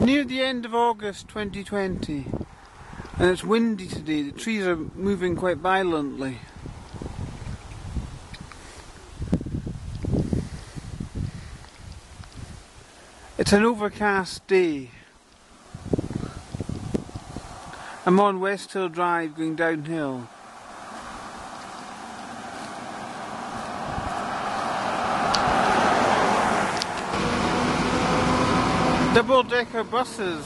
near the end of August 2020 and it's windy today. The trees are moving quite violently. It's an overcast day. I'm on West Hill Drive going downhill. Double-decker buses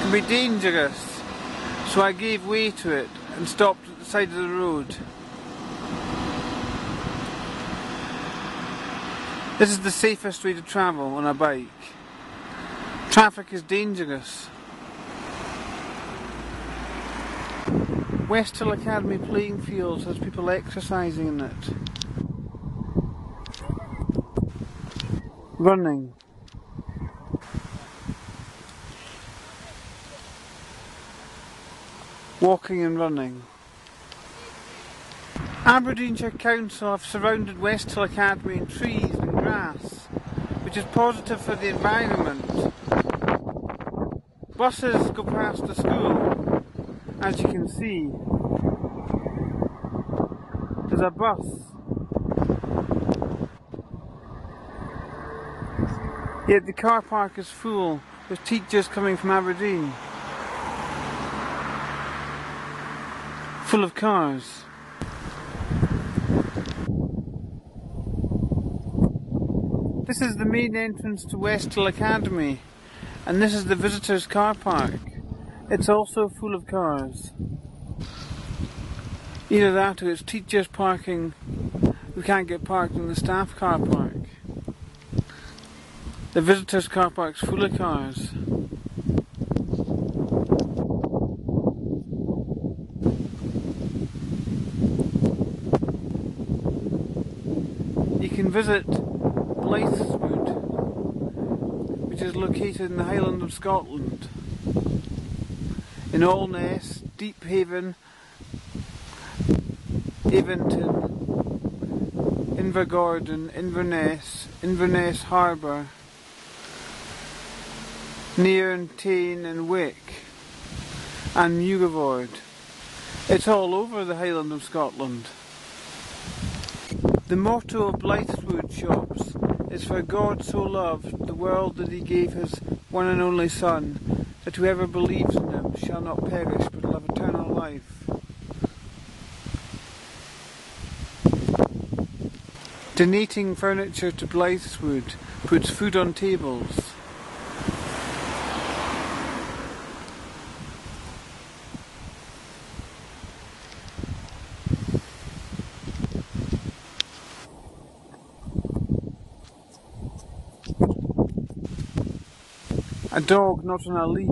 can be dangerous, so I gave way to it and stopped at the side of the road. This is the safest way to travel on a bike. Traffic is dangerous. West Hill Academy playing fields has people exercising in it. Running. Walking and running. Aberdeenshire Council have surrounded West Hill Academy in trees and grass, which is positive for the environment. Buses go past the school, as you can see. There's a bus. Yet the car park is full with teachers coming from Aberdeen. Full of cars. This is the main entrance to West Hill Academy and this is the visitors car park. It's also full of cars. Either that or it's teachers parking who can't get parked in the staff car park. The visitors car park's full of cars. You can visit Blythswood, which is located in the Highland of Scotland. In Alness, Deephaven, Evanton, Invergordon, Inverness, Inverness Harbour, near and Wick, and Newgavord. It's all over the Highland of Scotland. The motto of Blythswood shops is for God so loved the world that he gave his one and only Son, that whoever believes in him shall not perish but have eternal life. Donating furniture to Blythswood puts food on tables. Dog not on a lead.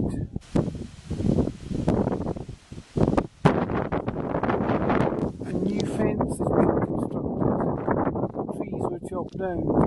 A new fence has been constructed. Trees were chopped down.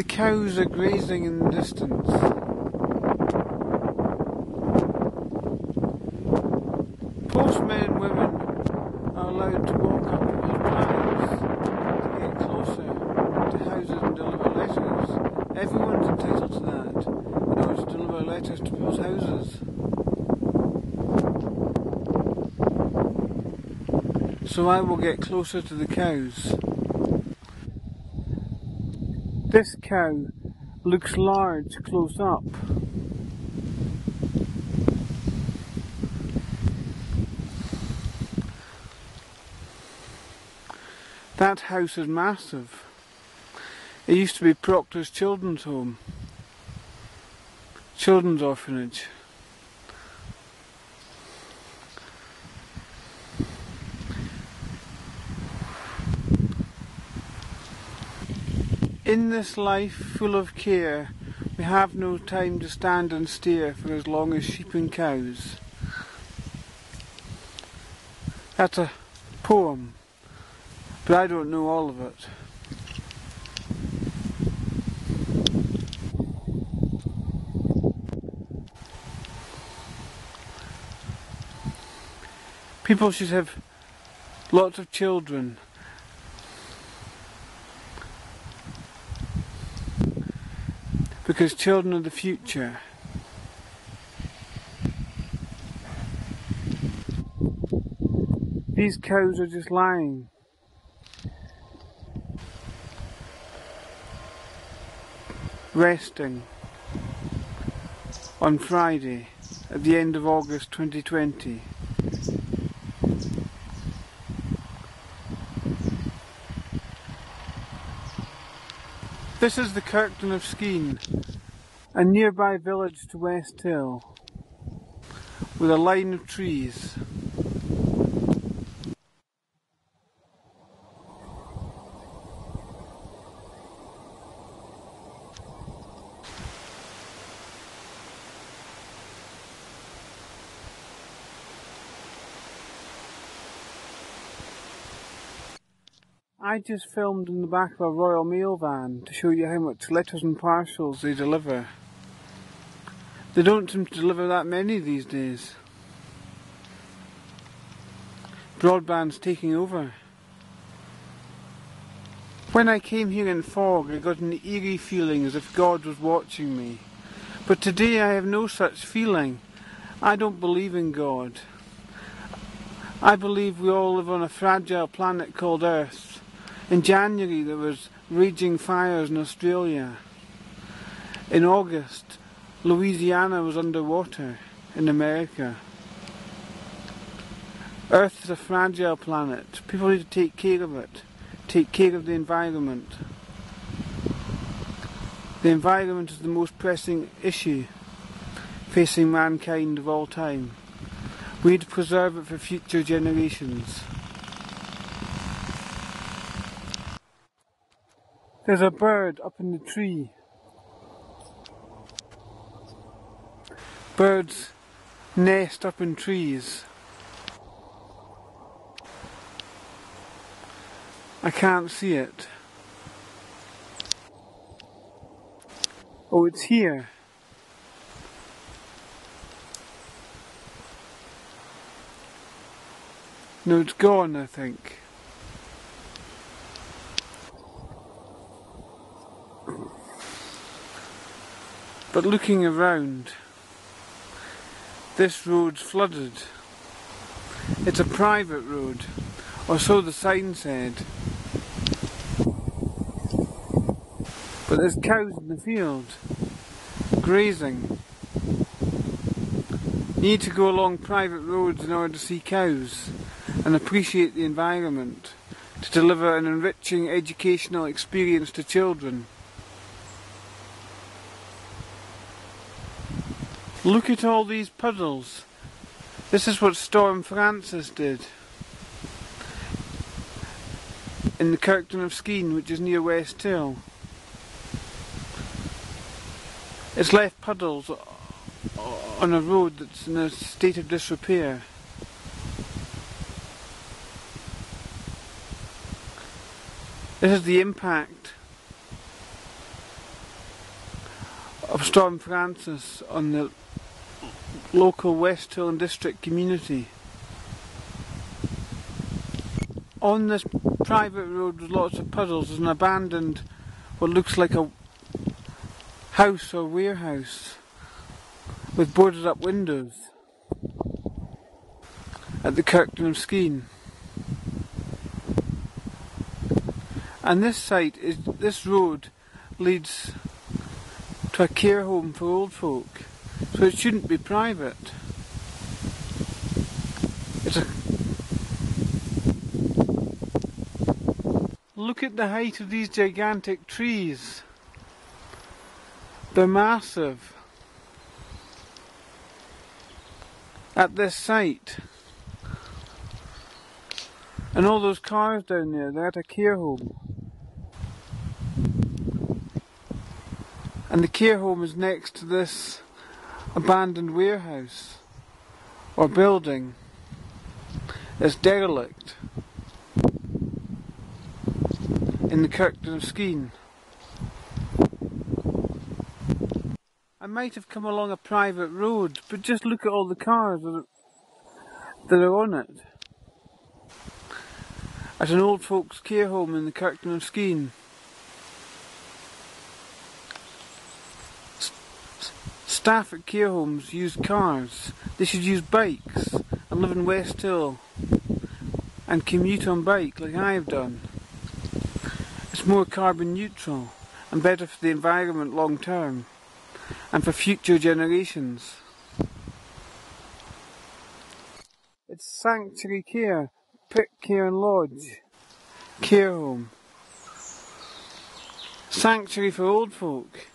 The cows are grazing in the distance. Postmen and women are allowed to walk up people's drives to get closer to houses and deliver letters. Everyone's entitled to that in order to deliver letters to people's houses. So I will get closer to the cows. This cow looks large close up. That house is massive. It used to be Proctor's Children's Home. Children's Orphanage. In this life full of care, we have no time to stand and stare for as long as sheep and cows. That's a poem, but I don't know all of it. People should have lots of children. Because children are the future. These cows are just lying. Resting on Friday at the end of August 2020. This is the Kirkton of Skene, a nearby village to West Hill, with a line of trees. I just filmed in the back of a Royal Mail van to show you how much letters and parcels they deliver. They don't seem to deliver that many these days. Broadband's taking over. When I came here in fog, I got an eerie feeling as if God was watching me. But today I have no such feeling. I don't believe in God. I believe we all live on a fragile planet called Earth in January there was raging fires in Australia. In August, Louisiana was underwater in America. Earth is a fragile planet. People need to take care of it, take care of the environment. The environment is the most pressing issue facing mankind of all time. We need to preserve it for future generations. There's a bird up in the tree. Birds nest up in trees. I can't see it. Oh, it's here. No, it's gone, I think. But looking around, this road's flooded. It's a private road, or so the sign said. But there's cows in the field, grazing. You need to go along private roads in order to see cows and appreciate the environment, to deliver an enriching educational experience to children. Look at all these puddles. This is what Storm Francis did. In the Kirkton of Skene, which is near West Hill. It's left puddles on a road that's in a state of disrepair. This is the impact of Storm Francis on the local West Hill and District community. On this private road with lots of puddles is an abandoned, what looks like a house or warehouse with boarded up windows at the Kirkton of Skene. And this site is this road leads to a care home for old folk. So it shouldn't be private. It's a Look at the height of these gigantic trees. They're massive. At this site. And all those cars down there, they're at a care home. And the care home is next to this abandoned warehouse or building that's derelict in the Kirkton of Skene. I might have come along a private road, but just look at all the cars that are, on it. At an old folks care home in the Kirkton of Skene. Staff at care homes use cars. They should use bikes and live in West Hill and commute on bike like I have done. It's more carbon neutral and better for the environment long term and for future generations. It's Sanctuary Care, Pick Care and Lodge, Care Home. Sanctuary for old folk.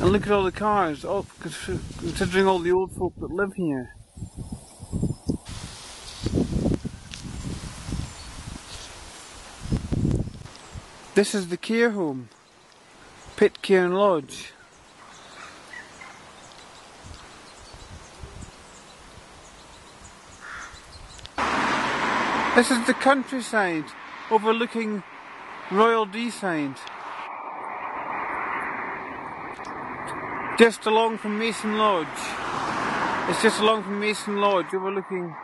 And look at all the cars, oh, all, considering all the old folk that live here. This is the care home, Pitcairn Lodge. This is the countryside overlooking Royal Deeside. Just along from Mason Lodge. It's just along from Mason Lodge overlooking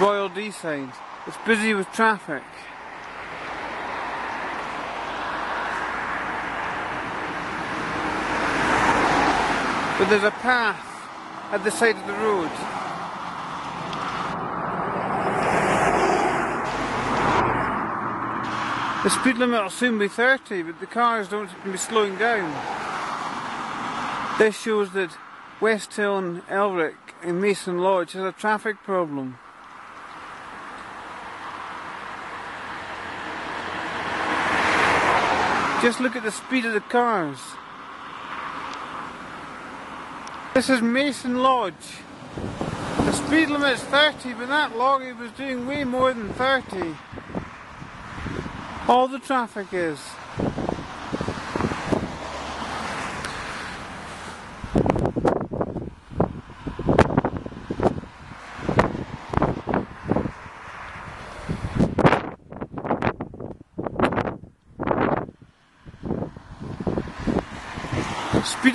Royal Deeside. It's busy with traffic. But there's a path at the side of the road. The speed limit will soon be 30, but the cars don't seem to be slowing down. This shows that West Hill and Elrick and Mason Lodge has a traffic problem. Just look at the speed of the cars. This is Mason Lodge. The speed limit is 30, but that lorry was doing way more than 30. All the traffic is.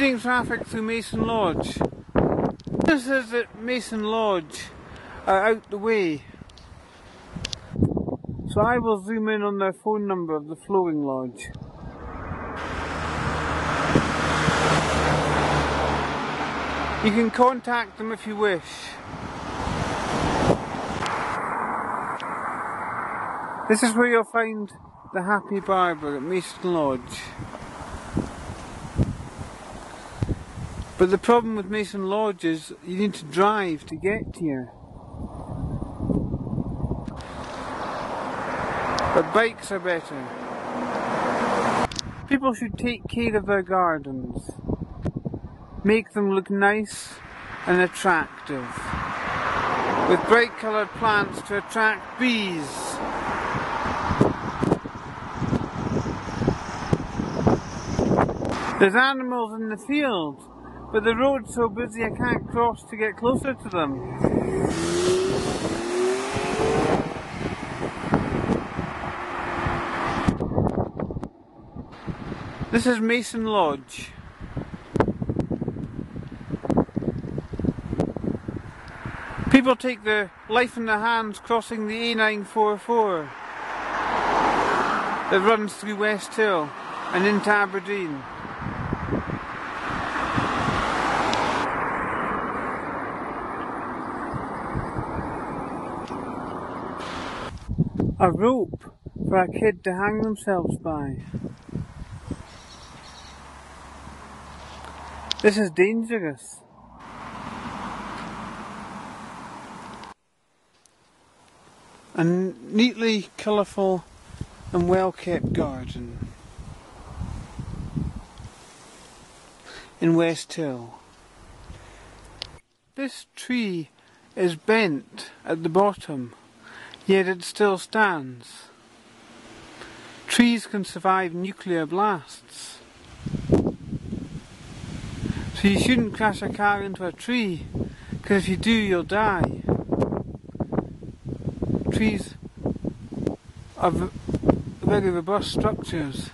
Speeding traffic through Mason Lodge. This is at Mason Lodge uh, out the way. So I will zoom in on their phone number of the Flowing Lodge. You can contact them if you wish. This is where you'll find the Happy Barber at Mason Lodge. But the problem with Mason Lodge is you need to drive to get here. But bikes are better. People should take care of their gardens. Make them look nice and attractive. With bright coloured plants to attract bees. There's animals in the field but the road's so busy I can't cross to get closer to them. This is Mason Lodge. People take their life in their hands crossing the A944 that runs through West Hill and into Aberdeen. A rope for a kid to hang themselves by. This is dangerous. A neatly colourful and well kept garden in West Hill. This tree is bent at the bottom yet it still stands. Trees can survive nuclear blasts. So you shouldn't crash a car into a tree, because if you do, you'll die. Trees are very robust structures.